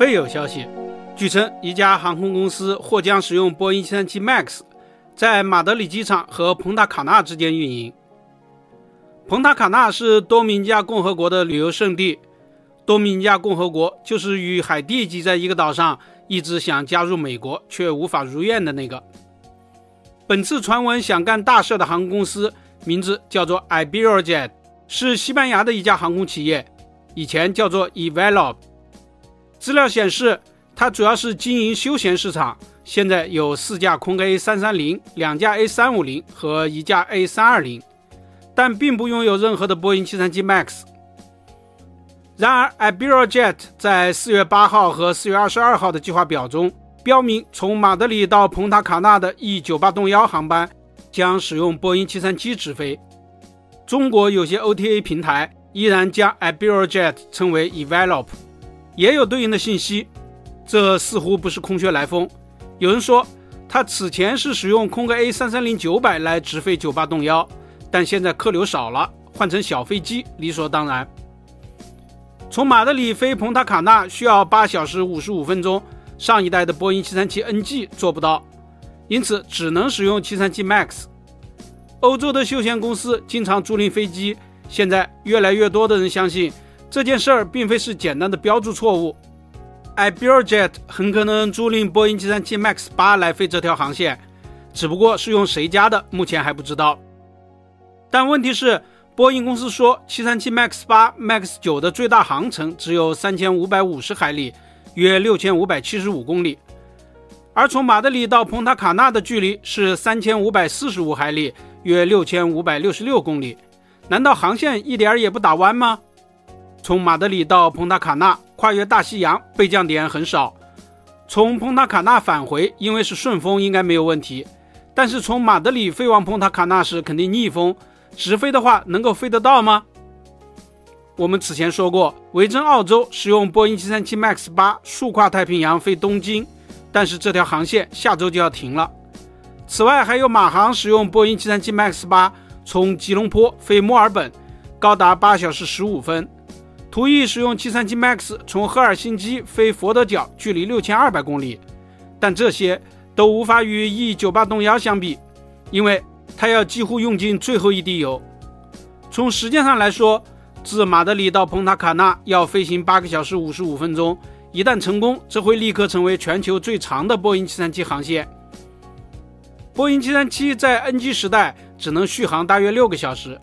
非有消息，据称一家航空公司或将使用波音737 MAX 在马德里机场和蓬塔卡纳之间运营。蓬塔卡纳是多米尼加共和国的旅游胜地。多米尼加共和国就是与海地挤在一个岛上，一直想加入美国却无法如愿的那个。本次传闻想干大事的航空公司名字叫做 Iberojet，是西班牙的一家航空企业，以前叫做 Evelop。资料显示，它主要是经营休闲市场，现在有四架空 A330、两架 A350 和一架 A320，但并不拥有任何的波音737 MAX。然而，Iberojet 在四月八号和四月二十二号的计划表中标明，从马德里到蓬塔卡纳的 E981 动幺航班将使用波音737直飞。中国有些 OTA 平台依然将 Iberojet 称为 Evelop。也有对应的信息，这似乎不是空穴来风。有人说，他此前是使用空客 A 三三零九百来直飞九八洞幺，但现在客流少了，换成小飞机理所当然。从马德里飞蓬塔卡纳需要八小时五十五分钟，上一代的波音七三七 NG 做不到，因此只能使用七三七 MAX。欧洲的休闲公司经常租赁飞机，现在越来越多的人相信。这件事儿并非是简单的标注错误，Iberjet 很可能租赁波音737 MAX 八来飞这条航线，只不过是用谁家的，目前还不知道。但问题是，波音公司说737 MAX 八、MAX 九的最大航程只有三千五百五十海里，约六千五百七十五公里，而从马德里到蓬塔卡纳的距离是三千五百四十五海里，约六千五百六十六公里，难道航线一点儿也不打弯吗？从马德里到蓬塔卡纳，跨越大西洋，备降点很少。从蓬塔卡纳返回，因为是顺风，应该没有问题。但是从马德里飞往蓬塔卡纳时，肯定逆风。直飞的话，能够飞得到吗？我们此前说过，维珍澳洲使用波音737 MAX 8竖跨太平洋飞东京，但是这条航线下周就要停了。此外，还有马航使用波音737 MAX 8从吉隆坡飞墨尔本，高达八小时十五分。图一使用737 MAX 从赫尔辛基飞佛得角，距离六千二百公里，但这些都无法与 E981 动幺相比，因为它要几乎用尽最后一滴油。从时间上来说，自马德里到蓬塔卡纳要飞行八个小时五十五分钟，一旦成功，这会立刻成为全球最长的波音737航线。波音737在 NG 时代只能续航大约六个小时。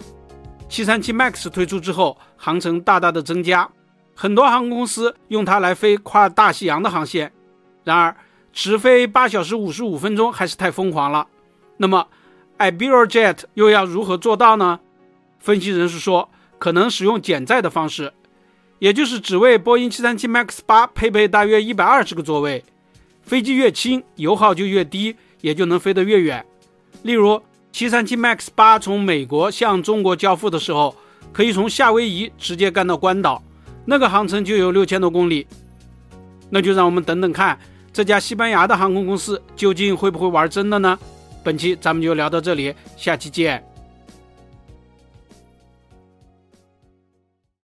737 MAX 推出之后，航程大大的增加，很多航空公司用它来飞跨大西洋的航线。然而，直飞八小时五十五分钟还是太疯狂了。那么，Iberojet 又要如何做到呢？分析人士说，可能使用减载的方式，也就是只为波音737 MAX 8配备大约一百二十个座位，飞机越轻，油耗就越低，也就能飞得越远。例如，737 MAX 八从美国向中国交付的时候，可以从夏威夷直接干到关岛，那个航程就有六千多公里。那就让我们等等看，这家西班牙的航空公司究竟会不会玩真的呢？本期咱们就聊到这里，下期见。